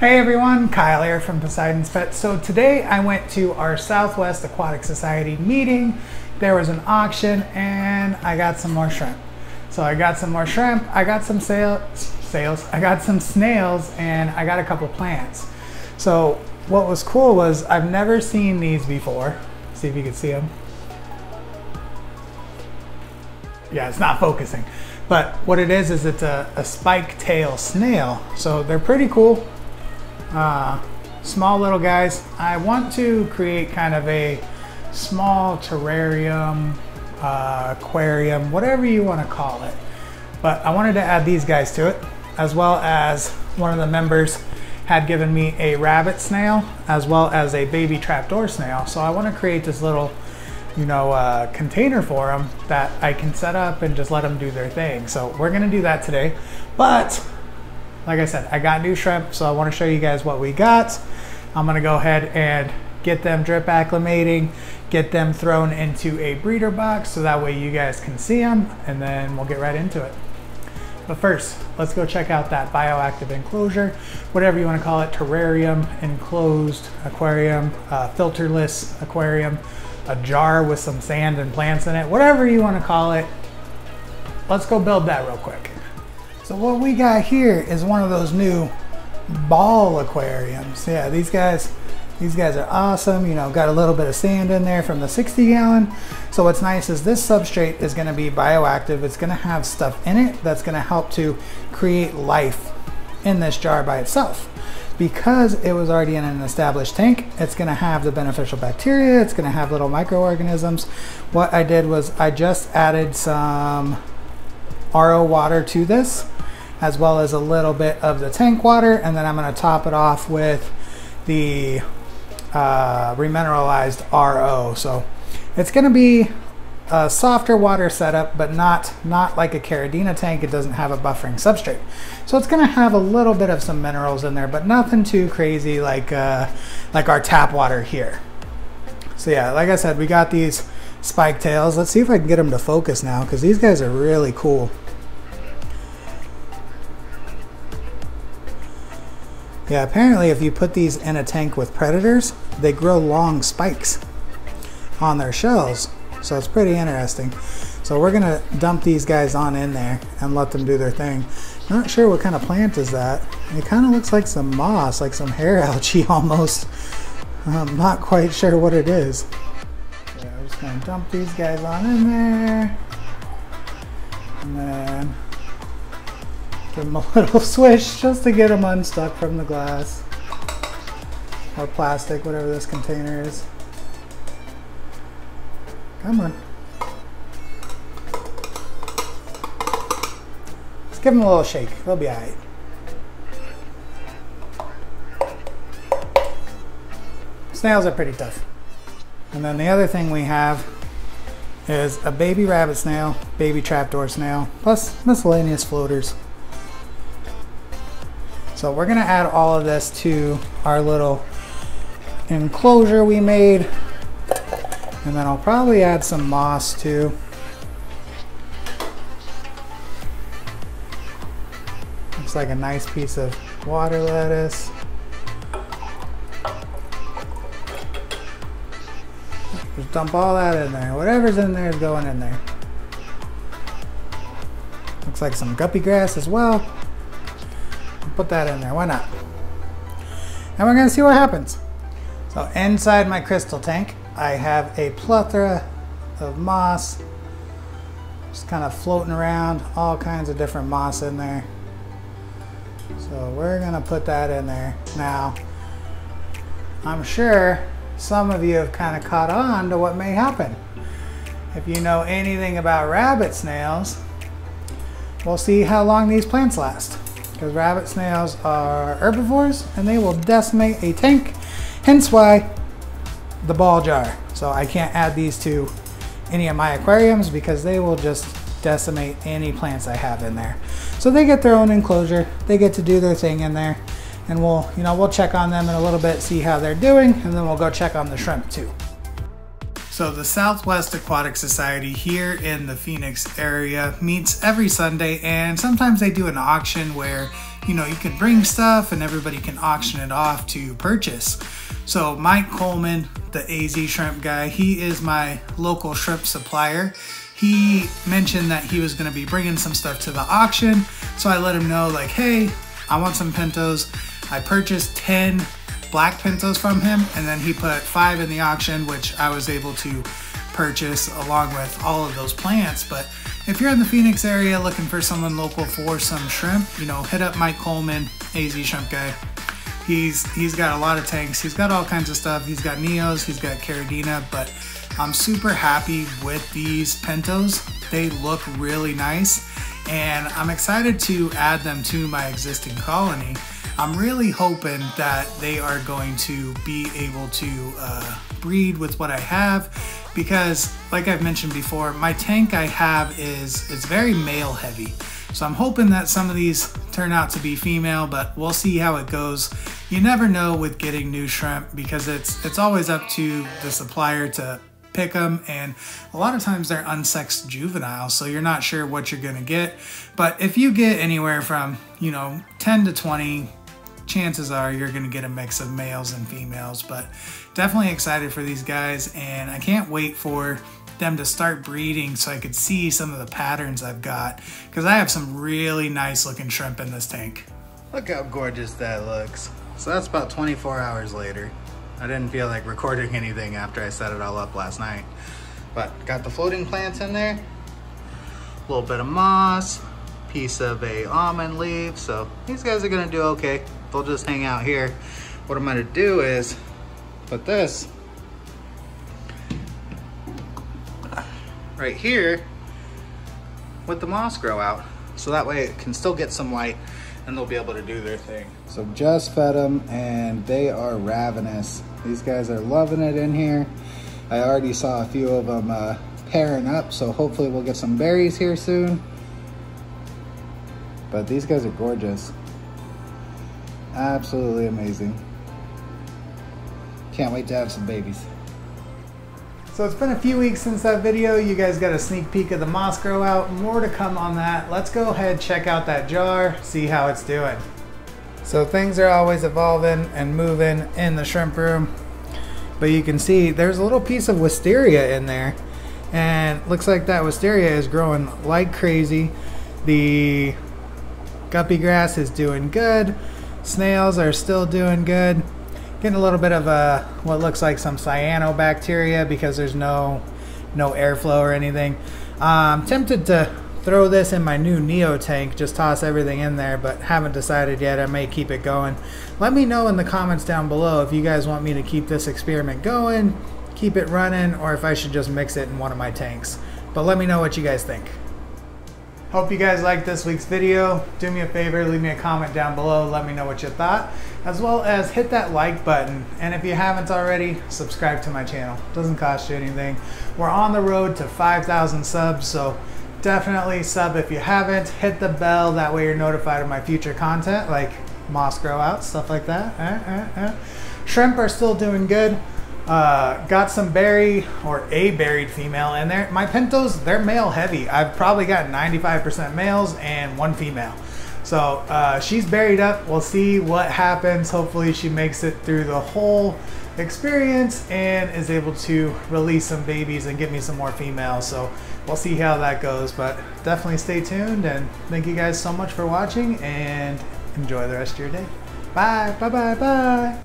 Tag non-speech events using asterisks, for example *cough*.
Hey everyone, Kyle here from Poseidon's Pets. So today I went to our Southwest Aquatic Society meeting. There was an auction and I got some more shrimp. So I got some more shrimp, I got some sales, sales, I got some snails and I got a couple plants. So what was cool was I've never seen these before. See if you can see them. Yeah, it's not focusing. But what it is, is it's a, a spike tail snail. So they're pretty cool. Uh, small little guys. I want to create kind of a small terrarium, uh, aquarium, whatever you want to call it. But I wanted to add these guys to it, as well as one of the members had given me a rabbit snail, as well as a baby trapdoor snail. So I want to create this little you know, uh, container for them that I can set up and just let them do their thing. So we're gonna do that today. But like I said, I got new shrimp, so I wanna show you guys what we got. I'm gonna go ahead and get them drip acclimating, get them thrown into a breeder box so that way you guys can see them and then we'll get right into it. But first, let's go check out that bioactive enclosure, whatever you want to call it, terrarium, enclosed aquarium, uh, filterless aquarium a jar with some sand and plants in it, whatever you want to call it. Let's go build that real quick. So what we got here is one of those new ball aquariums. Yeah, these guys, these guys are awesome. You know, got a little bit of sand in there from the 60 gallon. So what's nice is this substrate is gonna be bioactive. It's gonna have stuff in it that's gonna help to create life in this jar by itself because it was already in an established tank, it's gonna have the beneficial bacteria, it's gonna have little microorganisms. What I did was I just added some RO water to this, as well as a little bit of the tank water, and then I'm gonna top it off with the uh, remineralized RO. So it's gonna be a softer water setup, but not, not like a Caridina tank. It doesn't have a buffering substrate. So it's gonna have a little bit of some minerals in there, but nothing too crazy like, uh, like our tap water here. So yeah, like I said, we got these spike tails. Let's see if I can get them to focus now, because these guys are really cool. Yeah, apparently if you put these in a tank with predators, they grow long spikes on their shells. So it's pretty interesting. So we're gonna dump these guys on in there and let them do their thing. Not sure what kind of plant is that. It kind of looks like some moss, like some hair *laughs* algae almost. I'm not quite sure what it is. So I'm just gonna dump these guys on in there. And then them a little *laughs* swish just to get them unstuck from the glass or plastic, whatever this container is. Come on. Let's give them a little shake. They'll be alright. Snails are pretty tough. And then the other thing we have is a baby rabbit snail, baby trapdoor snail, plus miscellaneous floaters. So we're gonna add all of this to our little enclosure we made and then I'll probably add some moss too. Looks like a nice piece of water lettuce. Just dump all that in there. Whatever's in there is going in there. Looks like some guppy grass as well. Put that in there, why not? And we're gonna see what happens. So inside my crystal tank, I have a plethora of moss just kind of floating around all kinds of different moss in there. So we're gonna put that in there. Now I'm sure some of you have kind of caught on to what may happen. If you know anything about rabbit snails we'll see how long these plants last because rabbit snails are herbivores and they will decimate a tank hence why the ball jar. So I can't add these to any of my aquariums because they will just decimate any plants I have in there. So they get their own enclosure. They get to do their thing in there. And we'll, you know, we'll check on them in a little bit, see how they're doing, and then we'll go check on the shrimp too. So the Southwest Aquatic Society here in the Phoenix area meets every Sunday and sometimes they do an auction where you know, you can bring stuff and everybody can auction it off to purchase. So Mike Coleman, the AZ shrimp guy, he is my local shrimp supplier. He mentioned that he was gonna be bringing some stuff to the auction. So I let him know like, hey, I want some pintos. I purchased 10 black pintos from him and then he put five in the auction, which I was able to purchase along with all of those plants. But if you're in the Phoenix area looking for someone local for some shrimp, you know, hit up Mike Coleman, AZ Shrimp Guy. He's he's got a lot of tanks. He's got all kinds of stuff. He's got Neos, he's got Caridina, but I'm super happy with these Pintos. They look really nice and I'm excited to add them to my existing colony. I'm really hoping that they are going to be able to uh, breed with what I have because like I've mentioned before, my tank I have is, is very male heavy. So I'm hoping that some of these turn out to be female, but we'll see how it goes. You never know with getting new shrimp because it's it's always up to the supplier to pick them and a lot of times they're unsexed juveniles so you're not sure what you're gonna get but if you get anywhere from you know 10 to 20 chances are you're going to get a mix of males and females. But definitely excited for these guys, and I can't wait for them to start breeding so I could see some of the patterns I've got because I have some really nice looking shrimp in this tank. Look how gorgeous that looks. So that's about 24 hours later. I didn't feel like recording anything after I set it all up last night. But got the floating plants in there, a little bit of moss, piece of a almond leaf. So these guys are gonna do okay they'll just hang out here. What I'm gonna do is put this right here with the moss grow out. So that way it can still get some light and they'll be able to do their thing. So just fed them and they are ravenous. These guys are loving it in here. I already saw a few of them uh, pairing up, so hopefully we'll get some berries here soon. But these guys are gorgeous. Absolutely amazing. Can't wait to have some babies. So it's been a few weeks since that video. You guys got a sneak peek of the moss grow out. More to come on that. Let's go ahead, check out that jar, see how it's doing. So things are always evolving and moving in the shrimp room. But you can see there's a little piece of wisteria in there. And looks like that wisteria is growing like crazy. The guppy grass is doing good. Snails are still doing good. Getting a little bit of a what looks like some cyanobacteria because there's no no airflow or anything. I'm tempted to throw this in my new Neo tank, just toss everything in there, but haven't decided yet. I may keep it going. Let me know in the comments down below if you guys want me to keep this experiment going, keep it running, or if I should just mix it in one of my tanks. But let me know what you guys think. Hope you guys liked this week's video. Do me a favor, leave me a comment down below, let me know what you thought, as well as hit that like button. And if you haven't already, subscribe to my channel. Doesn't cost you anything. We're on the road to 5,000 subs, so definitely sub if you haven't. Hit the bell, that way you're notified of my future content, like moss grow out, stuff like that. Eh, eh, eh. Shrimp are still doing good. Uh, got some berry or a berried female and there. My pintos, they're male heavy. I've probably got 95% males and one female. So uh, she's berried up. We'll see what happens. Hopefully she makes it through the whole experience and is able to release some babies and get me some more females. So we'll see how that goes, but definitely stay tuned and thank you guys so much for watching and enjoy the rest of your day. Bye, bye, bye, bye.